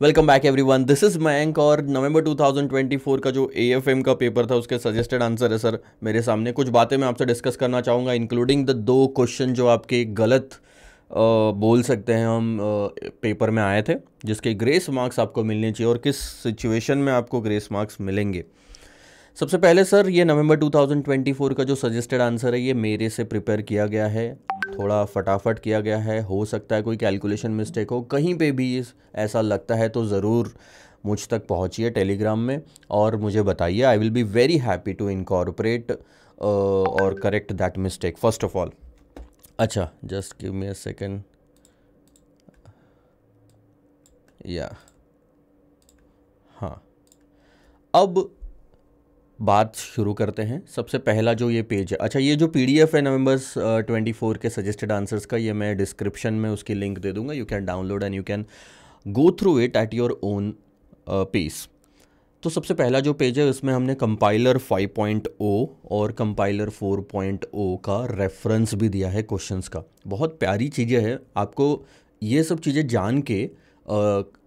Welcome back everyone this is Mayank और November 2024 का जो एएफएम का पेपर था उसके सजेस्टेड आंसर है सर मेरे सामने कुछ बातें मैं आपसे डिस्कस करना चाहूँगा इंक्लूडिंग द दो क्वेश्चन जो आपके गलत आ, बोल सकते हैं हम आ, पेपर में आए थे जिसके ग्रेस मार्क्स आपको मिलने चाहिए और किस सिचुएशन में आपको ग्रेस मार्क्स मिलेंगे। सबसे पहले सर, ये नवंबर 2024 का जो सजेस्टेड आंसर है, ये मेरे से प्रिपेयर किया गया है। थोड़ा फटाफट किया गया है। हो सकता है कोई कैलकुलेशन मिस्टेक हो। कहीं पे भी ऐसा लगता है तो ज़रूर मुझ तक पहुँचिए टेलीग्राम में और मुझे बताइए। I will be very happy to incorporate और correct that mistake first of all अच्छा just give me a second या हाँ। अब बात शुरू करते हैं। सबसे पहला जो ये पेज है अच्छा ये जो पीडीएफ है नवंबर्स ट्वेंटी फोर के सजेस्टेड आंसर्स का, ये मैं डिस्क्रिप्शन में उसकी लिंक दे दूँगा। You can download and you can go through it at your own pace तो सबसे पहला जो पेज है, उसमें हमने कंपाइलर 5.0 और कंपाइलर 4.0 का रेफरेंस भी दिया है क्वेश्चंस का। बहुत प्यारी चीज़ें हैं। आपको ये सब चीज़ें जान के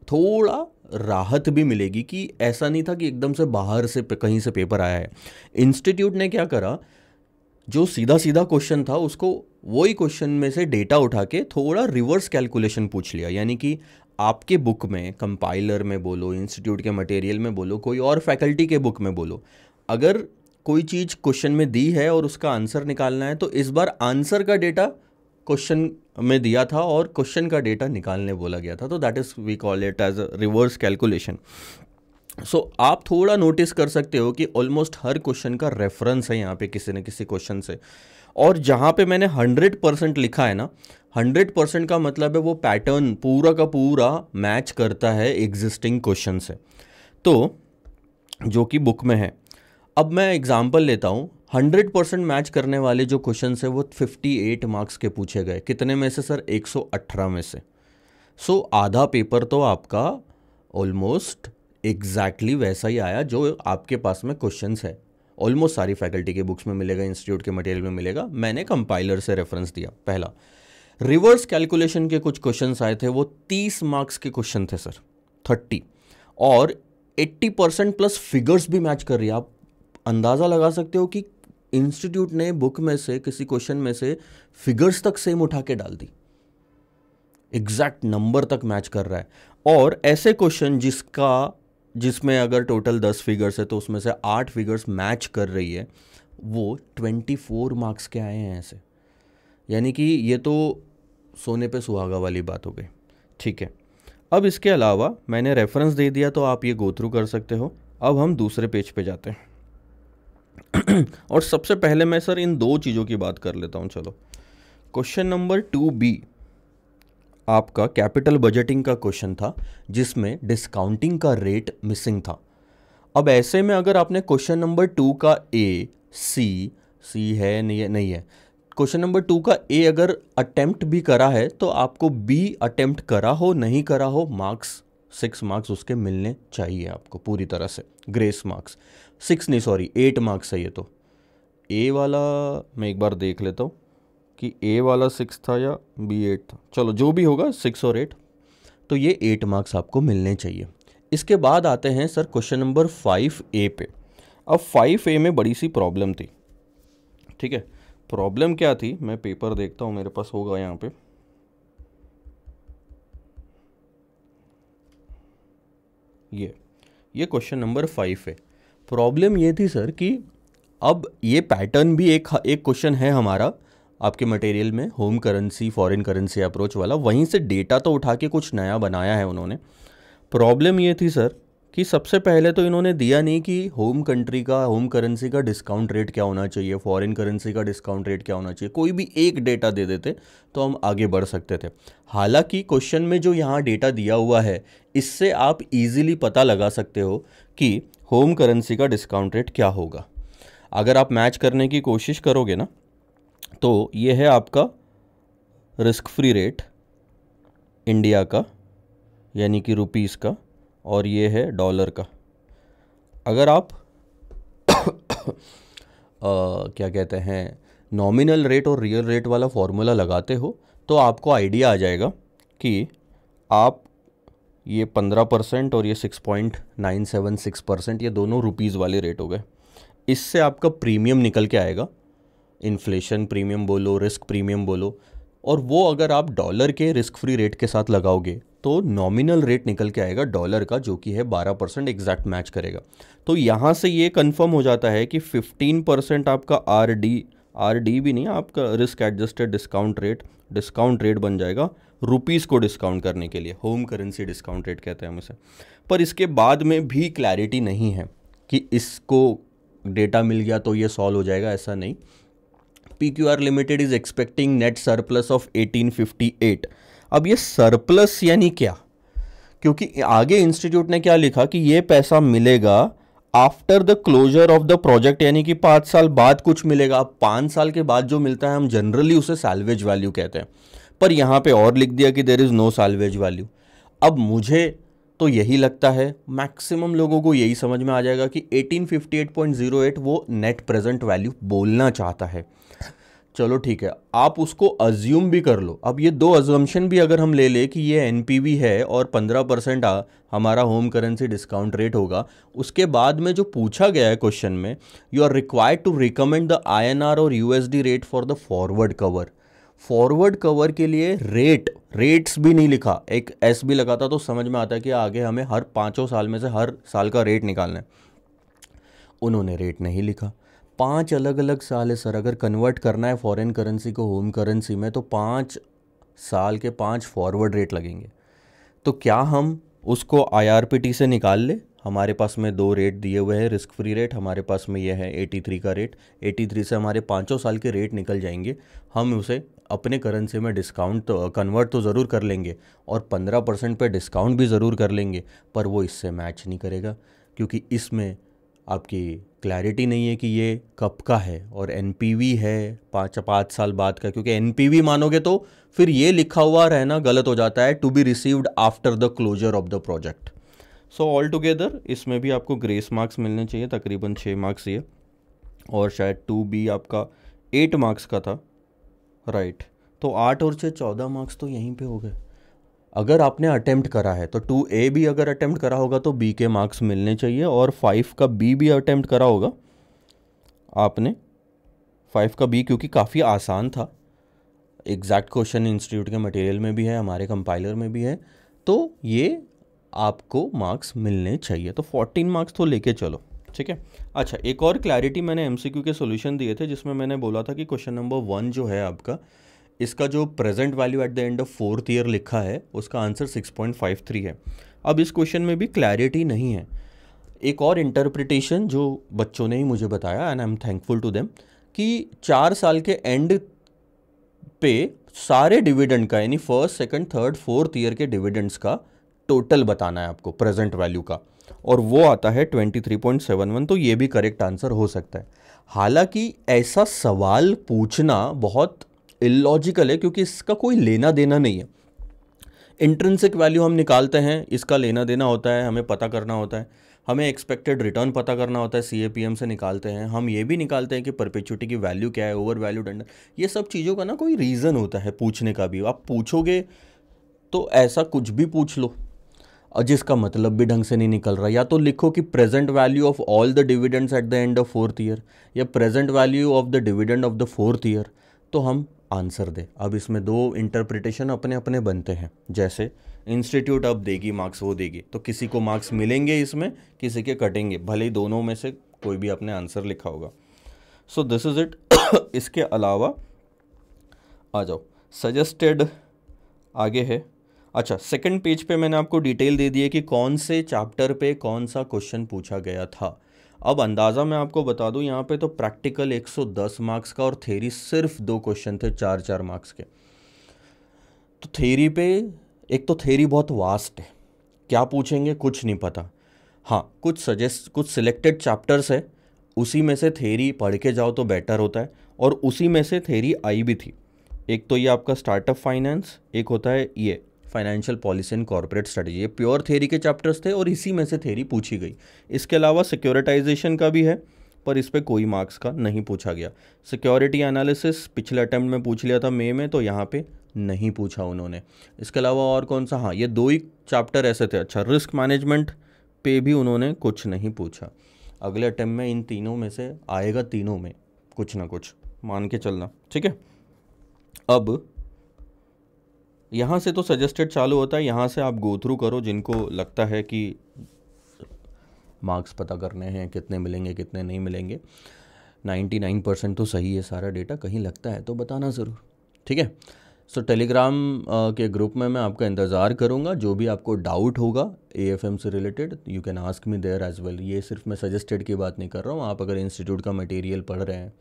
थोड़ा राहत भी मिलेगी कि ऐसा नहीं था कि एकदम से बाहर से कहीं से पेपर आया है। इंस्टीट्यूट ने क्या करा, जो सीधा सीधा क्वेश्चन था, उसको वही क्वेश्चन में से डेटा उठा के थोड़ा रिवर्स कैलकुलेशन पूछ लिया। यानी कि आपके बुक में कंपाइलर में बोलो इंस्टीट्यूट के मटेरियल में बोलो, कोई और फैकल्टी के बुक में बोलो, अगर कोई चीज़ क्वेश्चन में दी है और उसका आंसर निकालना है तो इस बार आंसर का डेटा क्वेश्चन में दिया था और क्वेश्चन का डेटा निकालने बोला गया था तो that is we call it as reverse calculation so आप थोड़ा नोटिस कर सकते हो कि ऑलमोस्ट हर क्वेश्चन का रेफरेंस है यहाँ पे किसी न किसी क्वेश्चन से। और जहाँ पे मैंने हंड्रेड परसेंट लिखा है ना हंड्रेड परसेंट का मतलब है वो पैटर्न पूरा का पूरा मैच करता है एग्जिस्टिंग क्वेश्चन से। तो जो कि बुक में है। अब मैं एग्ज़ाम्पल लेता हूँ। हंड्रेड परसेंट मैच करने वाले जो क्वेश्चन है वो फिफ्टी एट मार्क्स के पूछे गए। कितने में से सर? एक सौ अठारह में से। सो so, आधा पेपर तो आपका ऑलमोस्ट एग्जैक्टली exactly वैसा ही आया जो आपके पास में क्वेश्चंस है। ऑलमोस्ट सारी फैकल्टी के बुक्स में मिलेगा इंस्टीट्यूट के मटेरियल में मिलेगा। मैंने कंपाइलर से रेफरेंस दिया पहला। रिवर्स कैलकुलेशन के कुछ क्वेश्चंस आए थे वो तीस मार्क्स के क्वेश्चन थे सर। थर्टी। और एट्टी परसेंट प्लस फिगर्स भी मैच कर रही है। आप अंदाज़ा लगा सकते हो कि इंस्टीट्यूट ने बुक में से, किसी क्वेश्चन में से फिगर्स तक सेम उठा के डाल दी। एग्जैक्ट नंबर तक मैच कर रहा है। और ऐसे क्वेश्चन जिसका, जिसमें अगर टोटल दस फिगर्स है तो उसमें से आठ फिगर्स मैच कर रही है, वो ट्वेंटी फोर मार्क्स के आए हैं ऐसे। यानी कि ये तो सोने पे सुहागा वाली बात हो गई। ठीक है। अब इसके अलावा मैंने रेफरेंस दे दिया तो आप ये गो थ्रू कर सकते हो। अब हम दूसरे पेज पे जाते हैं। और सबसे पहले मैं सर इन दो चीज़ों की बात कर लेता हूँ, चलो। क्वेश्चन नंबर टू बी आपका कैपिटल बजटिंग का क्वेश्चन था, जिसमें डिस्काउंटिंग का रेट मिसिंग था। अब ऐसे में अगर आपने क्वेश्चन नंबर टू का ए सी सी है, नहीं है नहीं है। क्वेश्चन नंबर टू का ए अगर अटेम्प्ट भी करा है तो आपको बी अटेम्प्ट करा हो, नहीं करा हो मार्क्स सिक्स मार्क्स उसके मिलने चाहिए आपको पूरी तरह से। Grace marks. सिक्स नहीं सॉरी एट मार्क्स है ये तो। ए वाला मैं एक बार देख लेता हूँ कि ए वाला सिक्स था या बी एट था। चलो, जो भी होगा, सिक्स और एट। तो ये एट मार्क्स आपको मिलने चाहिए। इसके बाद आते हैं sir question number five A पे। अब फाइव ए में बड़ी सी प्रॉब्लम थी। ठीक है? प्रॉब्लम क्या थी? मैं पेपर देखता हूँ, मेरे पास होगा यहाँ पे। ये ये क्वेश्चन नंबर फाइव है। प्रॉब्लम ये थी सर कि अब ये पैटर्न भी एक एक क्वेश्चन है हमारा, आपके मटेरियल में home currency foreign currency approach वाला, वहीं से डेटा तो उठा के कुछ नया बनाया है उन्होंने। प्रॉब्लम ये थी सर कि सबसे पहले तो इन्होंने दिया नहीं कि होम कंट्री का होम करेंसी का डिस्काउंट रेट क्या होना चाहिए फॉरेन करेंसी का डिस्काउंट रेट क्या होना चाहिए, कोई भी एक डेटा दे देते तो हम आगे बढ़ सकते थे। हालाँकि क्वेश्चन में जो यहाँ डेटा दिया हुआ है, इससे आप इजीली पता लगा सकते हो कि होम करेंसी का डिस्काउंट रेट क्या होगा। अगर आप मैच करने की कोशिश करोगे ना तो ये है आपका रिस्क फ्री रेट इंडिया का, यानी कि रुपीज़ का और ये है डॉलर का। अगर आप आ, क्या कहते हैं नॉमिनल रेट और रियल रेट वाला फॉर्मूला लगाते हो तो आपको आइडिया आ जाएगा कि आप ये पंद्रह परसेंट और ये six point nine seven six percent ये दोनों रुपीज़ वाले रेट हो गए। इससे आपका प्रीमियम निकल के आएगा। इन्फ्लेशन प्रीमियम बोलो रिस्क प्रीमियम बोलो और वो अगर आप डॉलर के रिस्क फ्री रेट के साथ लगाओगे तो नॉमिनल रेट निकल के आएगा डॉलर का, जो कि है बारह परसेंट एग्जैक्ट मैच करेगा। तो यहाँ से ये कंफर्म हो जाता है कि फिफ्टीन परसेंट आपका आर डी आर डी भी नहीं, आपका risk adjusted discount rate discount rate बन जाएगा रुपीज़ को डिस्काउंट करने के लिए होम करेंसी डिस्काउंट रेट कहते हैं हम इसे। पर इसके बाद में भी क्लैरिटी नहीं है कि इसको डेटा मिल गया तो ये सॉल्व हो जाएगा, ऐसा नहीं। P Q R limited is expecting net surplus of 1858 अब ये सरप्लस यानी क्या? क्योंकि आगे इंस्टीट्यूट ने क्या लिखा कि ये पैसा मिलेगा after the closure of the project यानी कि पाँच साल बाद कुछ मिलेगा। अब पाँच साल के बाद जो मिलता है, हम जनरली उसे सैलवेज वैल्यू कहते हैं। पर यहाँ पे और लिख दिया कि there is no salvage value अब मुझे तो यही लगता है मैक्सिमम लोगों को यही समझ में आ जाएगा कि 1858.08 वो नेट प्रेजेंट वैल्यू बोलना चाहता है। चलो ठीक है, आप उसको अज्यूम भी कर लो। अब ये दो अजम्पन भी अगर हम ले लें कि ये एनपीवी है और 15 परसेंट हमारा होम करेंसी डिस्काउंट रेट होगा, उसके बाद में जो पूछा गया है क्वेश्चन में you are required to recommend the INR और USD rate for the forward cover forward cover के लिए रेट रेट्स भी नहीं लिखा। एक एस भी लगाता तो समझ में आता है कि आगे हमें हर पाँचों साल में से हर साल का रेट निकालना है। उन्होंने रेट नहीं लिखा। पाँच अलग अलग साल है, सर। अगर कन्वर्ट करना है फॉरेन करेंसी को होम करेंसी में तो पाँच साल के पाँच फॉरवर्ड रेट लगेंगे। तो क्या हम उसको आई से निकाल ले? हमारे पास में दो रेट दिए हुए हैं रिस्क फ्री रेट हमारे पास में यह है 83 का रेट 83 से हमारे पाँचों साल के रेट निकल जाएँगे। हम उसे अपने करेंसी में डिस्काउंट तो कन्वर्ट तो ज़रूर कर लेंगे और 15 परसेंट पर डिस्काउंट भी ज़रूर कर लेंगे, पर वो इससे मैच नहीं करेगा, क्योंकि इसमें आपकी क्लैरिटी नहीं है कि ये कब का है और एनपीवी है पाँच पाँच साल बाद का, क्योंकि एनपीवी मानोगे तो फिर ये लिखा हुआ रहना गलत हो जाता है to be received after the closure of the project so all together इसमें भी आपको ग्रेस मार्क्स मिलने चाहिए, तकरीबन छः मार्क्स ये। और शायद टू बी आपका एट मार्क्स का था। Right right. तो आठ और छः चौदह मार्क्स तो यहीं पे हो गए। अगर आपने अटेम्प्ट करा है तो टू ए भी अगर अटेम्प्ट करा होगा तो बी के मार्क्स मिलने चाहिए और फाइव का बी भी अटेम्प्ट करा होगा। आपने फाइव का बी क्योंकि काफ़ी आसान था। एग्जैक्ट क्वेश्चन इंस्टीट्यूट के मटेरियल में भी है, हमारे कंपाइलर में भी है तो ये आपको मार्क्स मिलने चाहिए। तो फोर्टीन मार्क्स तो लेके चलो, ठीक है? अच्छा एक और क्लैरिटी मैंने एमसीक्यू के सोल्यूशन दिए थे, जिसमें मैंने बोला था कि क्वेश्चन नंबर वन जो है आपका इसका जो present value at the end of fourth year लिखा है, उसका आंसर 6.53 है। अब इस क्वेश्चन में भी क्लैरिटी नहीं है। एक और इंटरप्रिटेशन जो बच्चों ने ही मुझे बताया and I am thankful to them कि चार साल के एंड पे सारे डिविडेंड का, यानी first second third fourth year के डिविडेंड्स का टोटल बताना है आपको प्रेजेंट वैल्यू का। और वो आता है 23.71 तो ये भी करेक्ट आंसर हो सकता है। हालाँकि ऐसा सवाल पूछना बहुत इलॉजिकल है क्योंकि इसका कोई लेना देना नहीं है। इंट्रेंसिक वैल्यू हम निकालते हैं, इसका लेना देना होता है, हमें पता करना होता है, हमें एक्सपेक्टेड रिटर्न पता करना होता है सीएपीएम से निकालते हैं, हम ये भी निकालते हैं कि परपेचुटी की वैल्यू क्या है ओवर वैल्यू अंडर ये सब चीज़ों का ना कोई रीज़न होता है पूछने का भी। आप पूछोगे तो ऐसा कुछ भी पूछ लो, और जिसका मतलब भी ढंग से नहीं निकल रहा। या तो लिखो कि present value of all the dividends at the end of fourth year या present value of the dividend of the fourth year तो हम आंसर दे। अब इसमें दो इंटरप्रिटेशन अपने अपने बनते हैं। जैसे इंस्टीट्यूट अब देगी मार्क्स वो देगी। तो किसी को मार्क्स मिलेंगे इसमें, किसी के कटेंगे। भले ही दोनों में से कोई भी अपने आंसर लिखा होगा। सो दिस इज़ इट इसके अलावा, आ जाओ। सजेस्टेड आगे है। अच्छा सेकंड पेज पे मैंने आपको डिटेल दे दी है कि कौन से चैप्टर पे कौन सा क्वेश्चन पूछा गया था। अब अंदाज़ा मैं आपको बता दूँ, यहाँ पे तो प्रैक्टिकल 110 मार्क्स का और थेरी सिर्फ़ दो क्वेश्चन थे चार चार मार्क्स के। तो थेरी पे एक तो थेरी बहुत वास्ट है। क्या पूछेंगे? कुछ नहीं पता। हाँ कुछ सजेस्ट कुछ सिलेक्टेड चैप्टर्स है। उसी में से थेरी पढ़ के जाओ तो बेटर होता है। और उसी में से थेरी आई भी थी। एक तो ये आपका स्टार्टअप फाइनेंस एक होता है ये। Financial policy and corporate strategy ये प्योर थेरी के चैप्टर्स थे और इसी में से थेरी पूछी गई। इसके अलावा सिक्योरिटाइजेशन का भी है, पर इस पर कोई मार्क्स का नहीं पूछा गया। सिक्योरिटी एनालिसिस पिछले अटैम्प्ट में पूछ लिया था मे में तो यहाँ पे नहीं पूछा उन्होंने। इसके अलावा और कौन सा? हाँ ये दो ही चैप्टर ऐसे थे। अच्छा रिस्क मैनेजमेंट पे भी उन्होंने कुछ नहीं पूछा। अगले अटैम्प में इन तीनों में से आएगा तीनों में, कुछ ना कुछ। मान के चलना, ठीक है? अब यहाँ से तो सजेस्टेड चालू होता है, यहाँ से आप गो थ्रू करो जिनको लगता है कि मार्क्स पता करने हैं, कितने मिलेंगे, कितने नहीं मिलेंगे। 99 परसेंट तो सही है, सारा डेटा कहीं लगता है तो बताना ज़रूर, ठीक है? सो टेलीग्राम के ग्रुप में मैं आपका इंतज़ार करूँगा, जो भी आपको डाउट होगा ए से related you can ask me there as well ये सिर्फ़ मैं सजेस्टेड की बात नहीं कर रहा हूँ, आप अगर इंस्टीट्यूट का मटेरियल पढ़ रहे हैं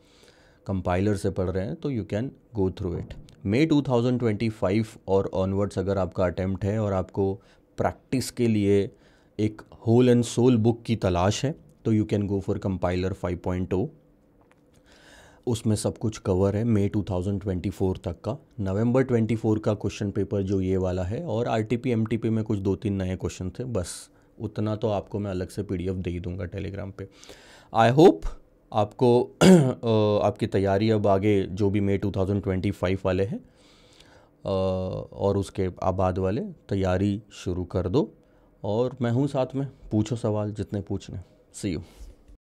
कंपाइलर से पढ़ रहे हैं तो you can go through it May 2025 और ऑनवर्ड्स अगर आपका अटैम्प्ट है और आपको प्रैक्टिस के लिए एक होल एंड सोल बुक की तलाश है तो you can go for compiler 5.0 उसमें सब कुछ कवर है मई 2024 तक का। नवंबर 24 का क्वेश्चन पेपर जो ये वाला है और आर टी में कुछ दो तीन नए क्वेश्चन थे, बस उतना तो आपको मैं अलग से पीडीएफ दे ही दूँगा टेलीग्राम पे। आई होप आपको आपकी तैयारी अब आगे जो भी मई 2025 वाले हैं और उसके आबाद वाले, तैयारी शुरू कर दो। और मैं हूँ साथ में, पूछो सवाल जितने पूछने सी यू